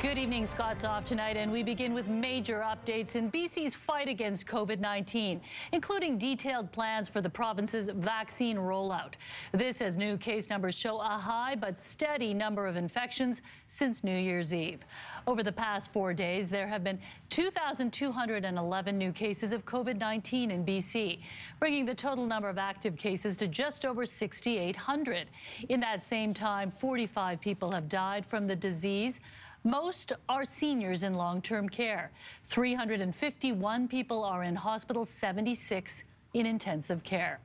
Good evening. Scott's off tonight, and we begin with major updates in BC's fight against COVID 19, including detailed plans for the province's vaccine rollout. This as new case numbers show a high but steady number of infections since New Year's Eve. Over the past four days, there have been 2,211 new cases of COVID 19 in BC, bringing the total number of active cases to just over 6,800. In that same time, 45 people have died from the disease. Most are seniors in long-term care. 351 people are in hospital, 76 in intensive care.